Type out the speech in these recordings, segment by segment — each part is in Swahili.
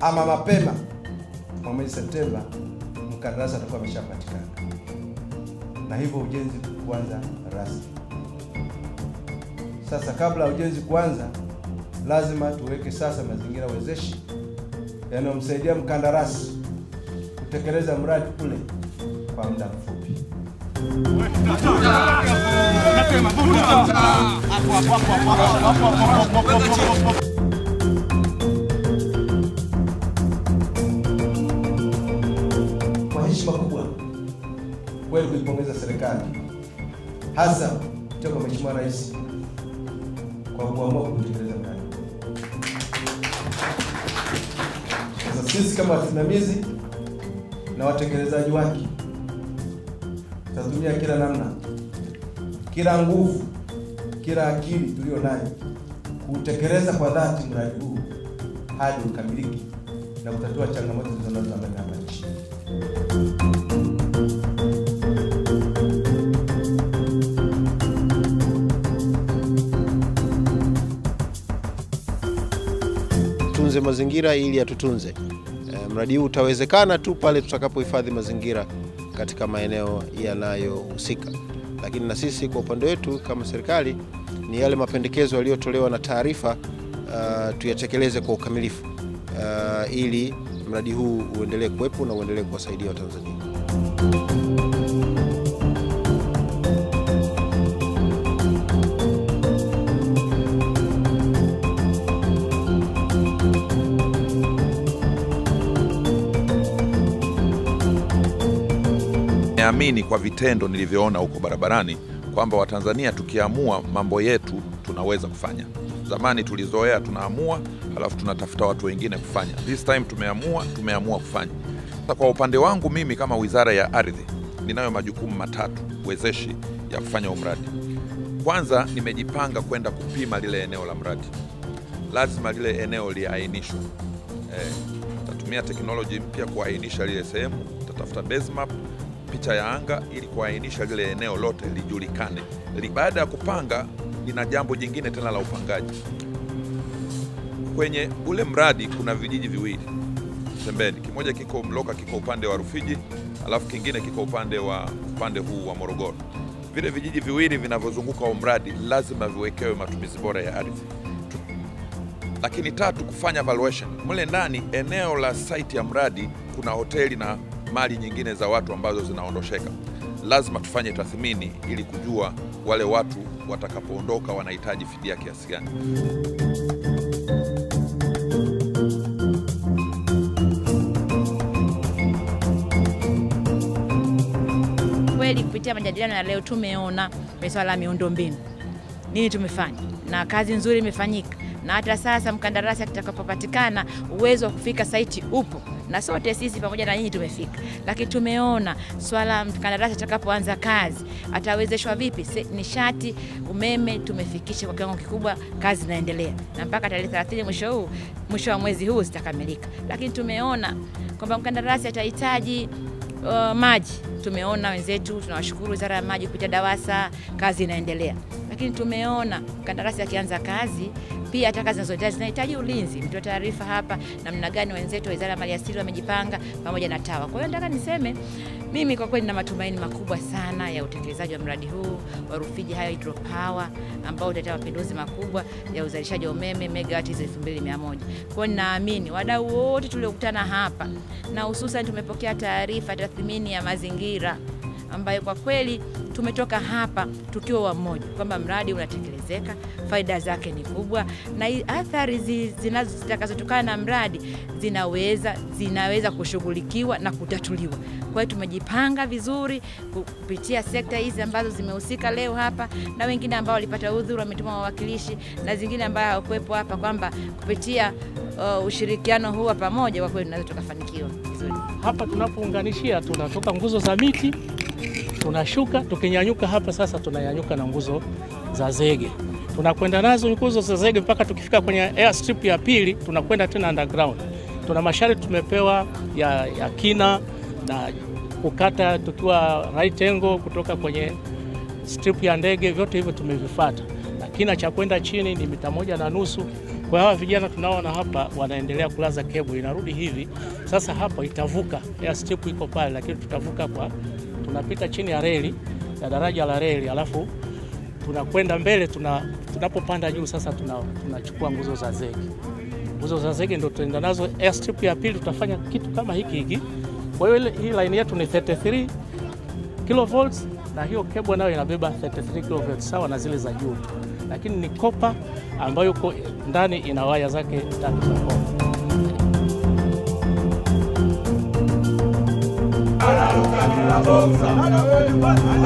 ama mapema mwa mwezi Septemba mkandarasi atakuwa ameshapatikana. Na hivyo ujenzi kuanza rasmi. Sasa kabla ya ujenzi kuanza, lazima tuweke sasa mazingira wezeshi yanayomsaidia mkandarasi kutekeleza mradi ule kwa muda mfupi. Kuipongeza serikali hasa kutoka kwa Mheshimiwa Rais kwa kuamua kutekeleza mradi. Sasa sisi kama wasimamizi na watekelezaji wake tutatumia kila namna, kila nguvu, kila akili tuliyo nayo kutekeleza kwa dhati mradi huu hadi ukamiliki na kutatua changamoto zilizonazo ndani nchi. Mazingira ili yatutunze. E, mradi huu utawezekana tu pale tutakapohifadhi mazingira katika maeneo yanayohusika, lakini na sisi kwa upande wetu kama serikali ni yale mapendekezo yaliyotolewa na taarifa uh, tuyatekeleze kwa ukamilifu uh, ili mradi huu uendelee kuwepo na uendelee kuwasaidia Watanzania. Naamini kwa vitendo nilivyoona huko barabarani kwamba Watanzania tukiamua mambo yetu tunaweza kufanya. Zamani tulizoea tunaamua, alafu tunatafuta watu wengine kufanya. This time tumeamua, tumeamua kufanya. Sasa kwa upande wangu mimi kama Wizara ya Ardhi ninayo majukumu matatu wezeshi ya kufanya huu mradi. Kwanza, nimejipanga kwenda kupima lile eneo la mradi. Lazima lile eneo liainishwe. Eh, tatumia teknoloji mpya kuainisha lile sehemu, tatafuta base map picha ya anga ili kuainisha lile eneo lote lijulikane. Li- Baada ya kupanga, lina jambo jingine tena la upangaji. Kwenye ule mradi kuna vijiji viwili pembeni, kimoja kiko Mloka, kiko upande wa Rufiji, alafu kingine kiko upande wa upande huu wa Morogoro. Vile vijiji viwili vinavyozunguka huo mradi lazima viwekewe matumizi bora ya ardhi. Lakini tatu, kufanya valuation mle ndani, eneo la site ya mradi kuna hoteli na mali nyingine za watu ambazo zinaondosheka. Lazima tufanye tathmini ili kujua wale watu watakapoondoka wanahitaji fidia kiasi gani. Kweli kupitia majadiliano ya leo tumeona kwenye swala la miundombinu nini tumefanya, na kazi nzuri imefanyika, na hata sasa mkandarasi atakapopatikana, uwezo wa kufika saiti upo, na sote sisi pamoja na nyinyi tumefika, lakini tumeona swala mkandarasi atakapoanza kazi atawezeshwa vipi, nishati, umeme tumefikisha kwa kiwango kikubwa, kazi inaendelea na mpaka tarehe 30 mwisho huu mwisho wa mwezi huu zitakamilika, lakini tumeona kwamba mkandarasi atahitaji uh, maji. Tumeona wenzetu, tunawashukuru Wizara ya Maji kupitia DAWASA, kazi inaendelea. Lakini tumeona mkandarasi akianza kazi pia kazi zinazohitaji zinahitaji ulinzi. Mtoa taarifa hapa namna gani wenzetu Wizara ya Maliasili wamejipanga pamoja na TAWA. Kwa hiyo nataka niseme mimi kwa kweli na matumaini makubwa sana ya utekelezaji wa mradi huu wa Rufiji Hydro Power ambao utaleta mapinduzi makubwa ya uzalishaji wa umeme megawati hizo 2100. Kwa hiyo ninaamini wadau wote tuliokutana hapa na hususan tumepokea taarifa tathmini ya mazingira ambayo kwa kweli tumetoka hapa tukiwa wamoja kwamba mradi unatekelezeka, faida zake ni kubwa, na athari zi- zitakazotokana na mradi zinaweza zinaweza kushughulikiwa na kutatuliwa. Kwa hiyo tumejipanga vizuri kupitia sekta hizi ambazo zimehusika leo hapa, na wengine ambao walipata udhuru wametuma wawakilishi, na zingine ambayo hawakuwepo hapa, kwamba kupitia uh, ushirikiano huu wa pamoja, kwa kweli tunaweza tukafanikiwa vizuri. Hapa tunapounganishia tunatoka nguzo za miti tunashuka, tukinyanyuka hapa sasa tunanyanyuka na nguzo za zege, tunakwenda nazo nguzo za zege mpaka tukifika kwenye airstrip ya pili, tunakwenda tena underground. Tuna masharti tumepewa ya, ya kina na kukata tukiwa right angle kutoka kwenye strip ya ndege, vyote hivyo tumevifuata, na kina cha kwenda chini ni mita moja na nusu Kwa hawa vijana tunaona hapa wanaendelea kulaza kebo, inarudi hivi sasa. Hapa itavuka airstrip iko pale, lakini tutavuka kwa, tunapita chini ya reli ya daraja la reli, alafu tunakwenda mbele. Tuna, tunapopanda juu sasa tunachukua tuna- nguzo za zege. Nguzo za zege ndio tutaenda nazo airstrip ya pili, tutafanya kitu kama hiki hiki. Kwa hiyo hii line yetu ni 33 kV na hiyo kebo nayo inabeba 33 kV sawa na zile za juu, lakini ni kopa ambayo ko ndani ina waya zake tatu za kopa.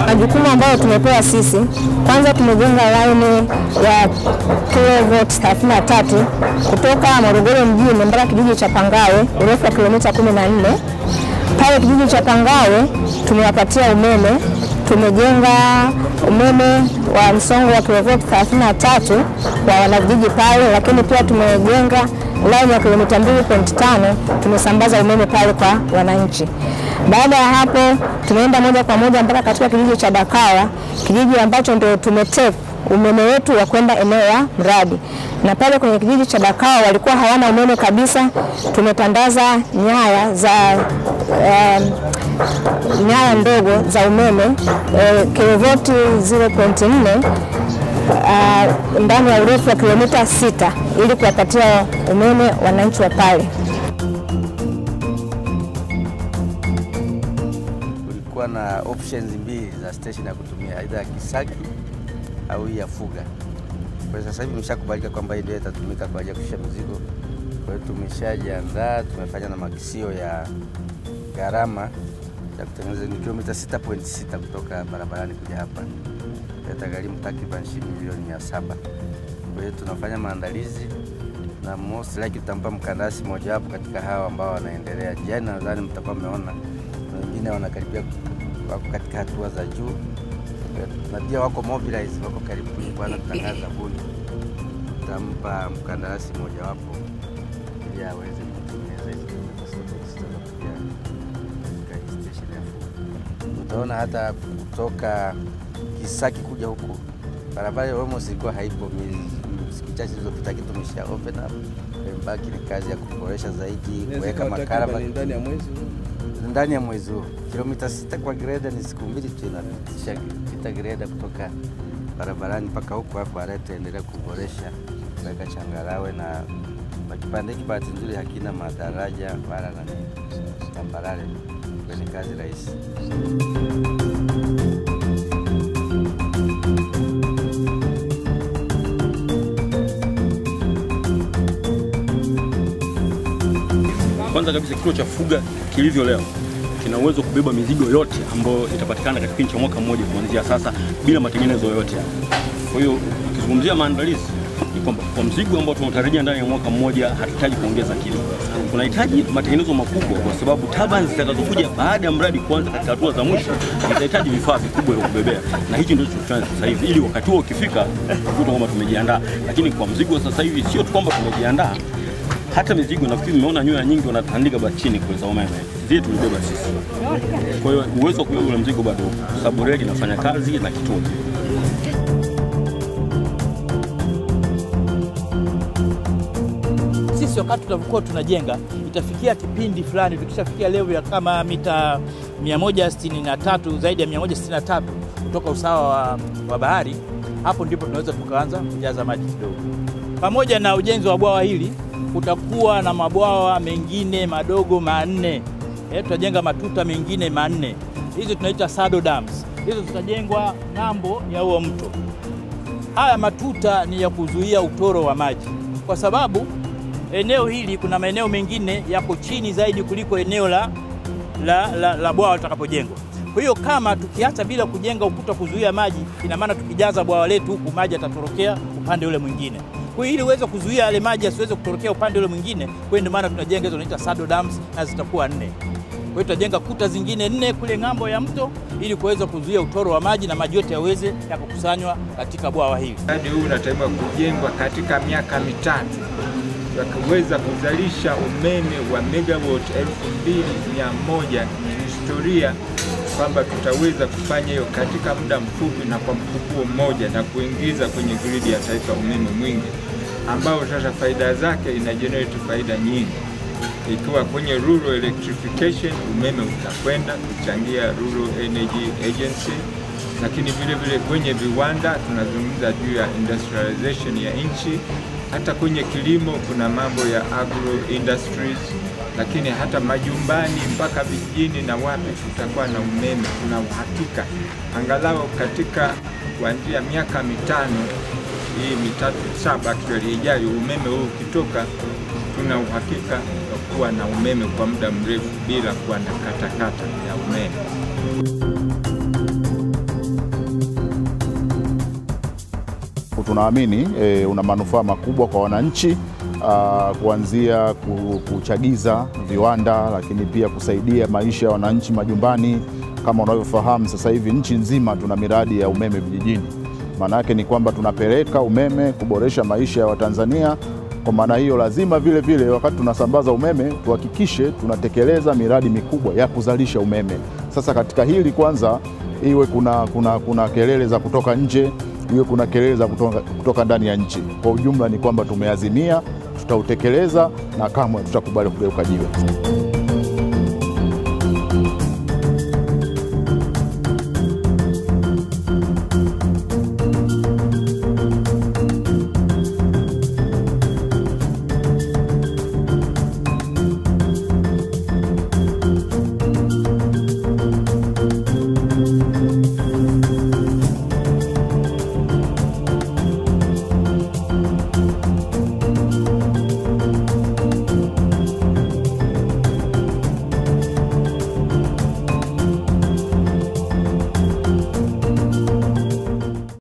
Majukumu ambayo tumepewa sisi, kwanza tumejenga laini ya kilovoti 33 kutoka Morogoro mjini mpaka kijiji cha Pangawe, urefu wa kilomita 14. Pale kijiji cha Pangawe tumewapatia umeme, tumejenga umeme wa msongo wa kilovoti 33 kwa wanavijiji pale, lakini pia tumejenga laini ya kilomita 2.5 tumesambaza umeme pale kwa wananchi. Baada ya hapo tumeenda moja kwa moja mpaka katika kijiji cha Dakawa, kijiji ambacho ndio tumetek umeme wetu wa kwenda eneo la mradi, na pale kwenye kijiji cha Dakawa walikuwa hawana umeme kabisa. Tumetandaza nyaya za um, nyaya ndogo za umeme eh, kilovoti 0.4 uh, ndani ya urefu wa kilomita sita ili kuwapatia umeme wananchi wa pale. kulikuwa na options mbili za station ya kutumia, aidha ya Kisaki au ya Fuga. Kwa sasa hivi imeshakubalika kwamba hii ndio itatumika kwa ajili ya kushusha mizigo. Kwa hiyo tumeshajiandaa, tumefanya na makisio ya gharama ya kutengeneza ni kilomita 6.6 kutoka barabarani kuja hapa, itagharimu takriban shilingi milioni mia saba. Kwa hiyo tunafanya maandalizi na most likely tutampa mkandarasi mojawapo katika hawa ambao wanaendelea njiani. Nadhani mtakuwa mmeona wengine wanakaribia, wako katika hatua za juu, na pia wako mobilize, wako karibu kwanza kutangaza buni. Tutampa mkandarasi mojawapo ili aweze kutengeneza hizo kwa sababu station ya. Utaona hata kutoka Kisaki kuja huku barabara almost ilikuwa haipo siku chache zilizopita, kitu tumesha open up. Mbaki ni kazi ya kuboresha zaidi, kuweka makaraba ndani ya mwezi ndani ya mwezi huu. Kilomita sita kwa greda ni siku mbili tu inapitisha pita greda kutoka barabarani mpaka huku, hapo baadaye tutaendelea kuboresha kuweka changarawe na kipande hiki bahati nzuri hakina madaraja wala na tambarare, kwenye kazi rahisi. Kwanza kabisa kituo cha Fuga kilivyo leo kina uwezo kubeba mizigo yote ambayo itapatikana katika kipindi cha mwaka mmoja kuanzia sasa bila matengenezo yoyote. Kwa hiyo ukizungumzia maandalizi ni kwamba kwa mzigo ambao tunatarajia ndani ya mwaka mmoja hatuhitaji kuongeza kitu, tunahitaji matengenezo makubwa, kwa sababu turbines zitakazokuja baada ya mradi kuanza katika hatua za mwisho zitahitaji vifaa vikubwa vya kubebea, na hichi ndio tunachofanya sasa hivi, ili wakati huo ukifika tukuta kwamba tumejiandaa. Lakini kwa mzigo sasa hivi sio tu kwamba tumejiandaa hata mizigo nafikiri mmeona nyoya nyingi wanatandika bachini chini kule za umeme, zile tulibeba sisi. Kwa hiyo uwezo wa kubeba ule mzigo bado sababu reli inafanya kazi na kituo sisi wakati tunavyokuwa tunajenga itafikia kipindi fulani, tukishafikia level ya kama mita 163 zaidi ya 163 kutoka usawa wa, wa bahari, hapo ndipo tunaweza tukaanza kujaza maji kidogo. Pamoja na ujenzi wa bwawa hili, kutakuwa na mabwawa mengine madogo manne. Eh, tutajenga matuta mengine manne, hizi tunaita saddle dams. Hizo zitajengwa ng'ambo ya huo mto. Haya matuta ni ya kuzuia utoro wa maji, kwa sababu eneo hili kuna maeneo mengine yako chini zaidi kuliko eneo la, la, la, la bwawa litakapojengwa. Kwa hiyo kama tukiacha bila kujenga ukuta kuzuia maji, ina maana tukijaza bwawa letu huku maji yatatorokea upande ule mwingine. Kwa hiyo ili uweze kuzuia yale maji yasiweze kutorokea upande ule mwingine, kwa hiyo ndio maana tunajenga hizo tunaita saddle dams na zitakuwa nne. Kwa hiyo tutajenga kuta zingine nne kule ng'ambo ya mto ili kuweza kuzuia utoro wa maji na maji yote yaweze yakakusanywa katika bwawa hili. Mradi huu unatakiwa kujengwa katika miaka mitatu wakiweza kuzalisha umeme wa megawatt elfu mbili mia moja ni historia kwamba tutaweza kufanya hiyo katika muda mfupi na kwa mkupuo mmoja na kuingiza kwenye gridi ya taifa umeme mwingi. Ambao sasa faida zake ina generate faida nyingi. Ikiwa kwenye rural electrification, umeme utakwenda kuchangia Rural Energy Agency, lakini vile vile kwenye viwanda tunazungumza juu ya industrialization ya nchi. Hata kwenye kilimo kuna mambo ya agro industries, lakini hata majumbani mpaka vijijini na wapi tutakuwa na umeme. Kuna uhakika angalau katika kuanzia miaka mitano hii mitatu saba actually ijayo, umeme huu ukitoka, tuna uhakika wa kuwa na umeme kwa muda mrefu bila kuwa na katakata ya umeme. Tunaamini e, una manufaa makubwa kwa wananchi kuanzia kuchagiza viwanda, lakini pia kusaidia maisha ya wananchi majumbani. Kama unavyofahamu sasa hivi nchi nzima tuna miradi ya umeme vijijini. Maana yake ni kwamba tunapeleka umeme kuboresha maisha ya Watanzania. Kwa maana hiyo, lazima vile vile wakati tunasambaza umeme tuhakikishe tunatekeleza miradi mikubwa ya kuzalisha umeme. Sasa katika hili kwanza, iwe kuna, kuna, kuna kelele za kutoka nje iwe kuna kelele za kutoka, kutoka ndani ya nchi. Kwa ujumla ni kwamba tumeazimia, tutautekeleza na kamwe tutakubali kugeuka jiwe.